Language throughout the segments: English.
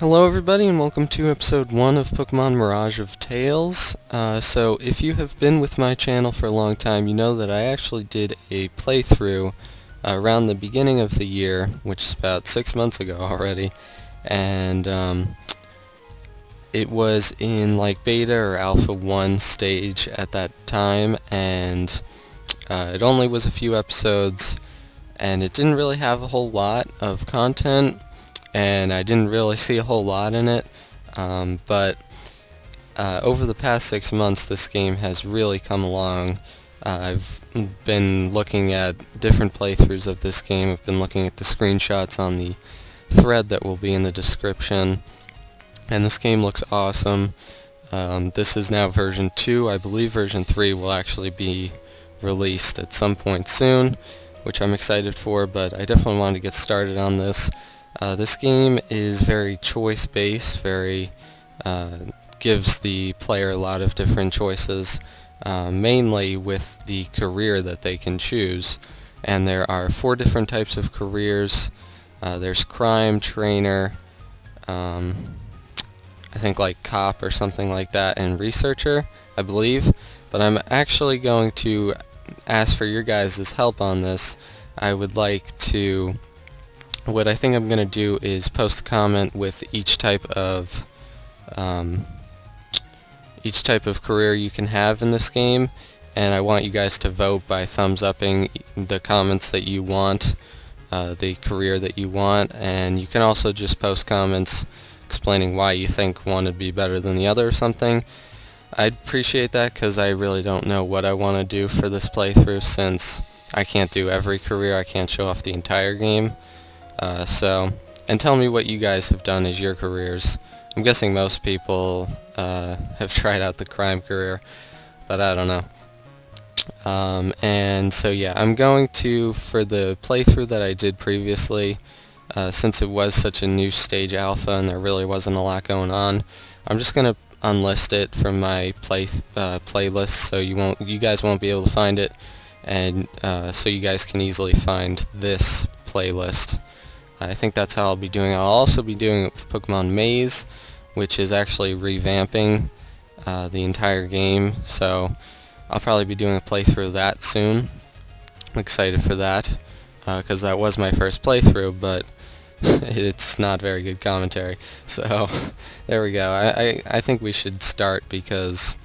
Hello everybody and welcome to episode 1 of Pokemon Mirage of Tales. Uh, so if you have been with my channel for a long time, you know that I actually did a playthrough uh, around the beginning of the year, which is about six months ago already, and um, it was in like beta or alpha 1 stage at that time, and uh, it only was a few episodes, and it didn't really have a whole lot of content, and I didn't really see a whole lot in it, um, but uh, over the past six months this game has really come along. Uh, I've been looking at different playthroughs of this game, I've been looking at the screenshots on the thread that will be in the description, and this game looks awesome. Um, this is now version 2, I believe version 3 will actually be released at some point soon, which I'm excited for, but I definitely wanted to get started on this. Uh, this game is very choice based, very uh, gives the player a lot of different choices, uh, mainly with the career that they can choose. And there are four different types of careers. Uh, there's crime, trainer, um, I think like cop or something like that, and researcher, I believe. But I'm actually going to ask for your guys' help on this. I would like to what I think I'm going to do is post a comment with each type of um, each type of career you can have in this game and I want you guys to vote by thumbs upping the comments that you want uh, the career that you want and you can also just post comments explaining why you think one would be better than the other or something. I'd appreciate that because I really don't know what I want to do for this playthrough since I can't do every career. I can't show off the entire game uh, so, and tell me what you guys have done as your careers. I'm guessing most people uh, have tried out the crime career, but I don't know. Um, and so yeah, I'm going to, for the playthrough that I did previously, uh, since it was such a new stage alpha and there really wasn't a lot going on, I'm just going to unlist it from my play uh, playlist so you won't you guys won't be able to find it and uh, so you guys can easily find this playlist I think that's how I'll be doing. It. I'll also be doing Pokemon Maze, which is actually revamping uh, the entire game, so I'll probably be doing a playthrough of that soon. I'm excited for that, because uh, that was my first playthrough, but it's not very good commentary. So, there we go. I, I, I think we should start because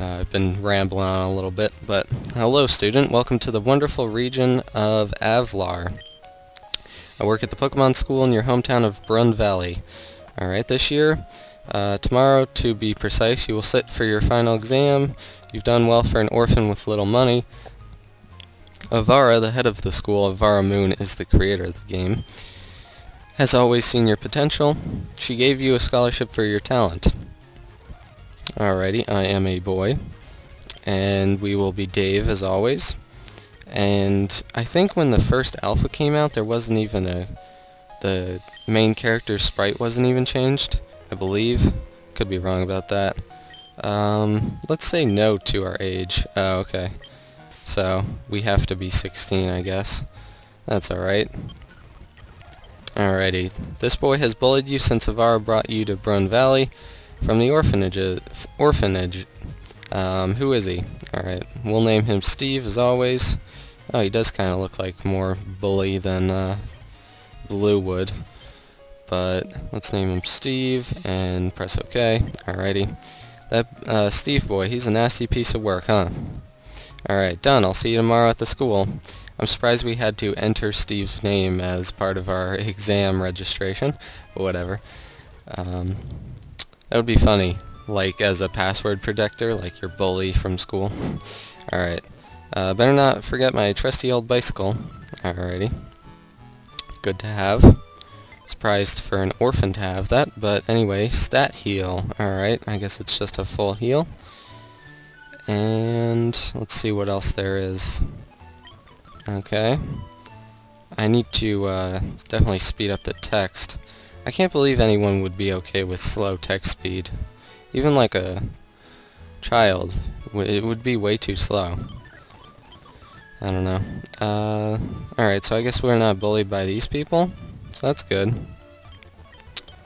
uh, I've been rambling on a little bit, but hello student, welcome to the wonderful region of Avlar. I work at the Pokemon School in your hometown of Brun Valley. Alright, this year, uh, tomorrow to be precise, you will sit for your final exam. You've done well for an orphan with little money. Avara, the head of the school, Avara Moon is the creator of the game, has always seen your potential. She gave you a scholarship for your talent. Alrighty, I am a boy. And we will be Dave as always and I think when the first alpha came out there wasn't even a the main character sprite wasn't even changed I believe. Could be wrong about that. Um, let's say no to our age. Oh okay. So we have to be 16 I guess. That's alright. Alrighty. This boy has bullied you since Avara brought you to Brun Valley from the orphanage orphanage. Um, who is he? Alright, we'll name him Steve as always. Oh, he does kind of look like more bully than uh, Blue would. But let's name him Steve and press OK. Alrighty. That uh, Steve boy, he's a nasty piece of work, huh? Alright, done. I'll see you tomorrow at the school. I'm surprised we had to enter Steve's name as part of our exam registration, but whatever. Um, that would be funny, like as a password protector, like your bully from school. Alright. Uh, better not forget my trusty old bicycle. Alrighty. Good to have. Surprised for an orphan to have that, but anyway, stat heal. Alright, I guess it's just a full heal. And let's see what else there is. Okay. I need to uh, definitely speed up the text. I can't believe anyone would be okay with slow text speed. Even like a child, it would be way too slow. I don't know. Uh, alright, so I guess we're not bullied by these people. So that's good.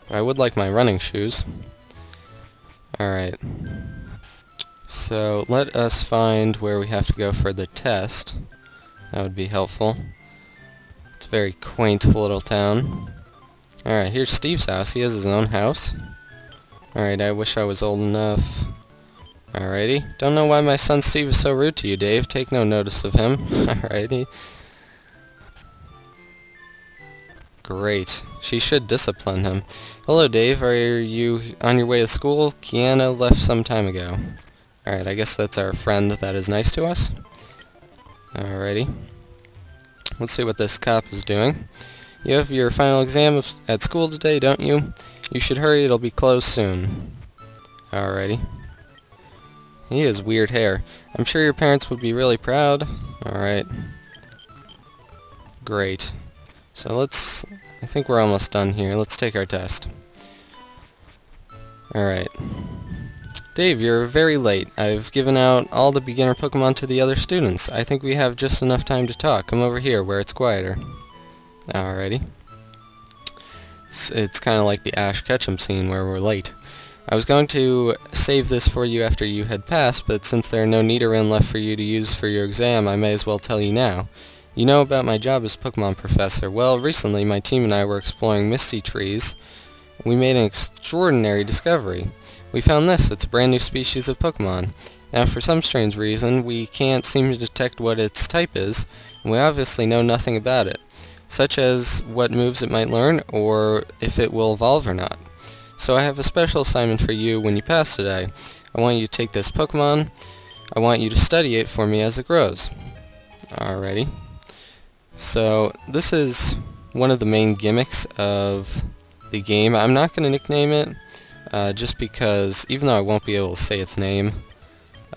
I would like my running shoes. Alright. So let us find where we have to go for the test. That would be helpful. It's a very quaint little town. Alright, here's Steve's house. He has his own house. Alright, I wish I was old enough. Alrighty. Don't know why my son Steve is so rude to you, Dave. Take no notice of him. Alrighty. Great. She should discipline him. Hello, Dave. Are you on your way to school? Kiana left some time ago. Alright, I guess that's our friend that is nice to us. Alrighty. Let's see what this cop is doing. You have your final exam at school today, don't you? You should hurry, it'll be closed soon. Alrighty. He has weird hair. I'm sure your parents would be really proud. Alright. Great. So let's... I think we're almost done here. Let's take our test. Alright. Dave, you're very late. I've given out all the beginner Pokemon to the other students. I think we have just enough time to talk. Come over here, where it's quieter. Alrighty. It's, it's kind of like the Ash Ketchum scene where we're late. I was going to save this for you after you had passed, but since there are no Nidoran left for you to use for your exam, I may as well tell you now. You know about my job as Pokemon Professor. Well, recently my team and I were exploring Misty Trees. We made an extraordinary discovery. We found this. It's a brand new species of Pokemon. Now, for some strange reason, we can't seem to detect what its type is, and we obviously know nothing about it, such as what moves it might learn, or if it will evolve or not. So I have a special assignment for you when you pass today. I want you to take this Pokemon. I want you to study it for me as it grows. Alrighty. So this is one of the main gimmicks of the game. I'm not going to nickname it uh, just because even though I won't be able to say its name,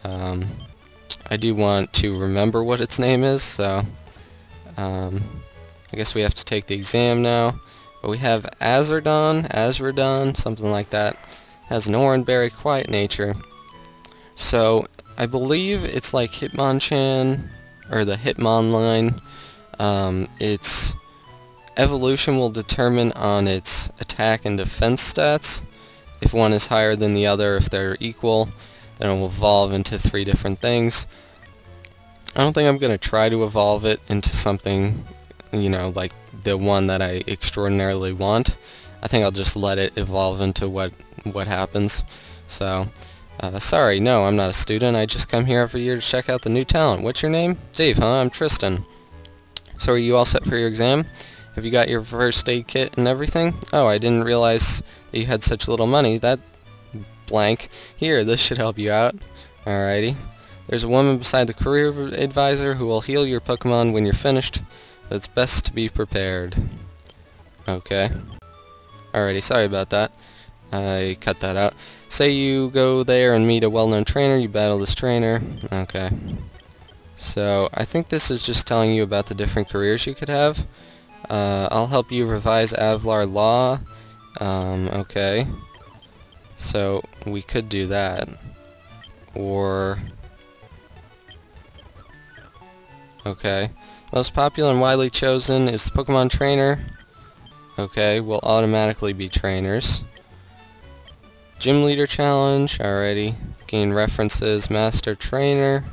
um, I do want to remember what its name is, so um, I guess we have to take the exam now. But we have Azardon, Azradon, something like that. Has an Oranberry quiet nature. So, I believe it's like Hitmonchan, or the Hitmonlee. Um, its evolution will determine on its attack and defense stats. If one is higher than the other, if they're equal, then it will evolve into three different things. I don't think I'm going to try to evolve it into something, you know, like the one that I extraordinarily want. I think I'll just let it evolve into what what happens. So, uh, sorry, no, I'm not a student. I just come here every year to check out the new talent. What's your name? Dave, huh? I'm Tristan. So are you all set for your exam? Have you got your first aid kit and everything? Oh, I didn't realize that you had such little money. That blank. Here, this should help you out. Alrighty. There's a woman beside the career advisor who will heal your Pokemon when you're finished. It's best to be prepared. Okay. Alrighty, sorry about that. I cut that out. Say you go there and meet a well-known trainer, you battle this trainer. Okay. So, I think this is just telling you about the different careers you could have. Uh, I'll help you revise Avlar Law. Um, okay. So, we could do that. Or... Okay. Most popular and widely chosen is the Pokemon Trainer. Okay, will automatically be trainers. Gym Leader Challenge, alrighty. Gain references, Master Trainer.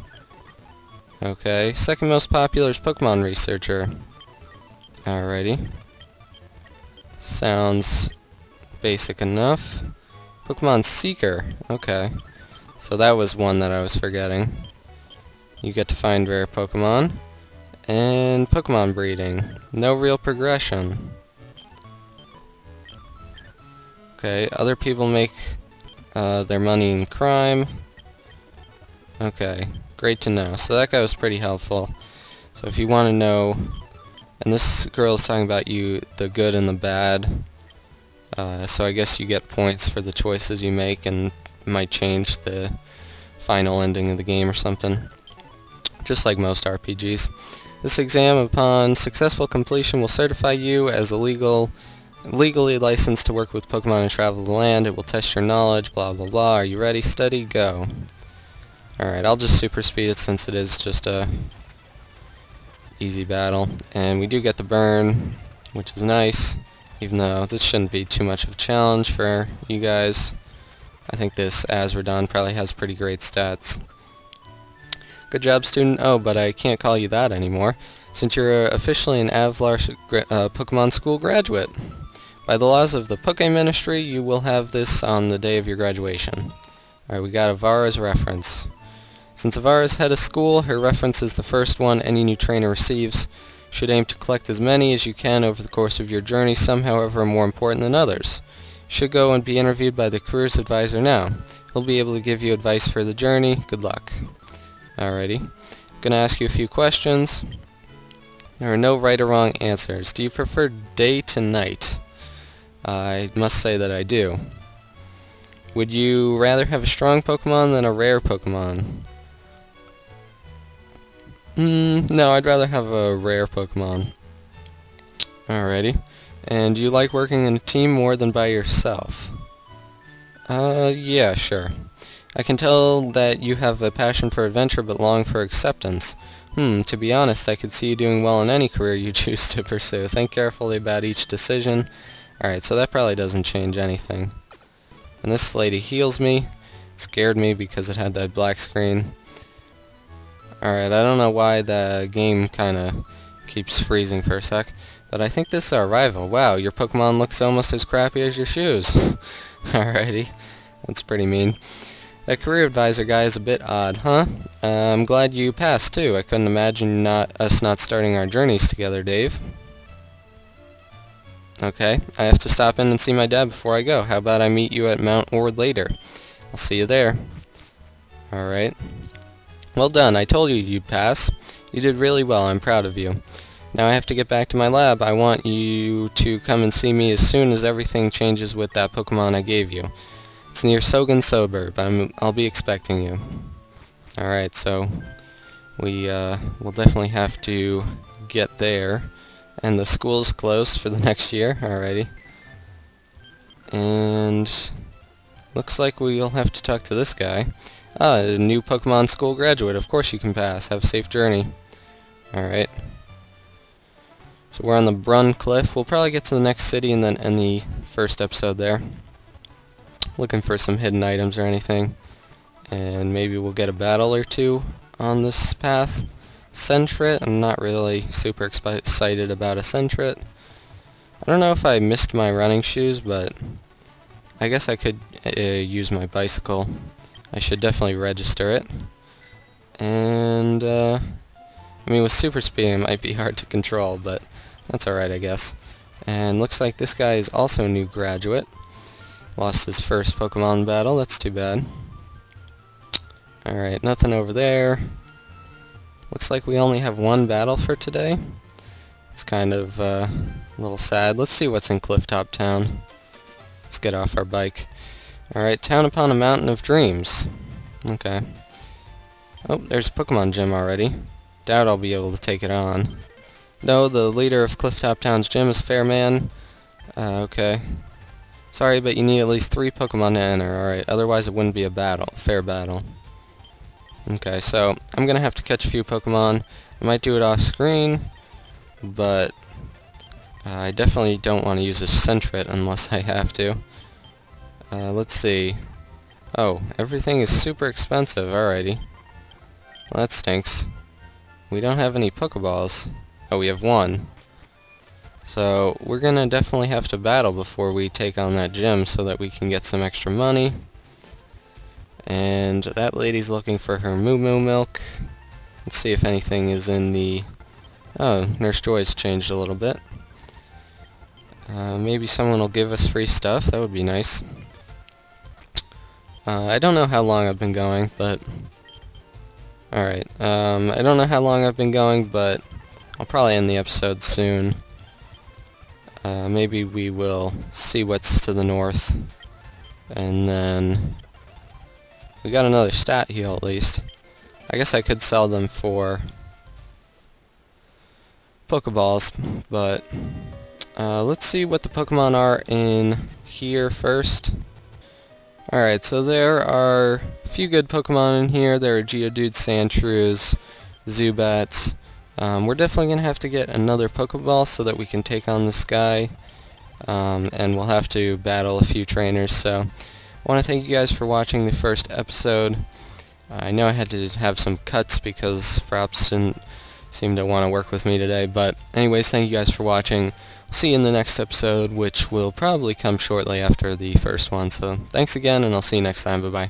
Okay, second most popular is Pokemon Researcher. Alrighty. Sounds basic enough. Pokemon Seeker, okay. So that was one that I was forgetting. You get to find rare Pokemon. And Pokemon breeding. No real progression. Okay, other people make uh, their money in crime. Okay, great to know. So that guy was pretty helpful. So if you want to know, and this girl is talking about you, the good and the bad. Uh, so I guess you get points for the choices you make and might change the final ending of the game or something. Just like most RPGs. This exam, upon successful completion, will certify you as a legal, legally licensed to work with Pokemon and travel the land. It will test your knowledge, blah blah blah. Are you ready? Study, go. Alright, I'll just super speed it since it is just a easy battle. And we do get the burn, which is nice. even though this shouldn't be too much of a challenge for you guys. I think this Azrodon probably has pretty great stats. Good job, student. Oh, but I can't call you that anymore, since you're officially an Avalar uh, Pokemon School graduate. By the laws of the Poke Ministry, you will have this on the day of your graduation. Alright, we got Avara's reference. Since Avara's head of school, her reference is the first one any new trainer receives. Should aim to collect as many as you can over the course of your journey, some however are more important than others. Should go and be interviewed by the careers advisor now. He'll be able to give you advice for the journey. Good luck. Alrighty. I'm gonna ask you a few questions. There are no right or wrong answers. Do you prefer day to night? I must say that I do. Would you rather have a strong Pokemon than a rare Pokemon? Mm, no, I'd rather have a rare Pokemon. Alrighty. And do you like working in a team more than by yourself? Uh, yeah, sure. I can tell that you have a passion for adventure but long for acceptance. Hmm, to be honest, I could see you doing well in any career you choose to pursue. Think carefully about each decision. Alright, so that probably doesn't change anything. And this lady heals me. scared me because it had that black screen. Alright, I don't know why the game kinda keeps freezing for a sec. But I think this is our rival. Wow, your Pokemon looks almost as crappy as your shoes. Alrighty. That's pretty mean. That career advisor guy is a bit odd, huh? Uh, I'm glad you passed, too. I couldn't imagine not us not starting our journeys together, Dave. Okay, I have to stop in and see my dad before I go. How about I meet you at Mount Ord later? I'll see you there. Alright. Well done, I told you you'd pass. You did really well, I'm proud of you. Now I have to get back to my lab. I want you to come and see me as soon as everything changes with that Pokemon I gave you. It's near Sogan Suburb. I'm, I'll be expecting you. Alright, so we uh, will definitely have to get there. And the school's closed for the next year. already. And looks like we'll have to talk to this guy. Ah, a new Pokemon school graduate. Of course you can pass. Have a safe journey. Alright. So we're on the Brun Cliff. We'll probably get to the next city and then end the first episode there looking for some hidden items or anything. And maybe we'll get a battle or two on this path. Sentret, I'm not really super excited about a Sentret. I don't know if I missed my running shoes, but I guess I could uh, use my bicycle. I should definitely register it. And, uh, I mean, with super speed it might be hard to control, but that's alright, I guess. And looks like this guy is also a new graduate. Lost his first Pokemon battle, that's too bad. Alright, nothing over there. Looks like we only have one battle for today. It's kind of uh, a little sad. Let's see what's in Clifftop Town. Let's get off our bike. Alright, Town Upon a Mountain of Dreams. Okay. Oh, there's a Pokemon gym already. Doubt I'll be able to take it on. No, the leader of Clifftop Town's gym is Fairman. Uh, okay. Sorry, but you need at least three Pokemon to enter, alright? Otherwise it wouldn't be a battle. Fair battle. Okay, so I'm gonna have to catch a few Pokemon. I might do it off screen, but uh, I definitely don't want to use a Sentret unless I have to. Uh, let's see. Oh, everything is super expensive, alrighty. Well, that stinks. We don't have any Pokeballs. Oh, we have one. So we're going to definitely have to battle before we take on that gym so that we can get some extra money. And that lady's looking for her Moo Moo milk. Let's see if anything is in the... Oh, Nurse Joy's changed a little bit. Uh, maybe someone will give us free stuff. That would be nice. Uh, I don't know how long I've been going, but... Alright, um, I don't know how long I've been going, but I'll probably end the episode soon. Uh, maybe we will see what's to the north. And then... We got another stat heal at least. I guess I could sell them for... Pokeballs, but... Uh, let's see what the Pokemon are in here first. Alright, so there are a few good Pokemon in here. There are Geodude, Sandshrews, Zubats, um, we're definitely going to have to get another Pokeball so that we can take on this guy. um, and we'll have to battle a few trainers. So I want to thank you guys for watching the first episode. I know I had to have some cuts because Fraps didn't seem to want to work with me today, but anyways, thank you guys for watching. See you in the next episode, which will probably come shortly after the first one. So thanks again, and I'll see you next time. Bye-bye.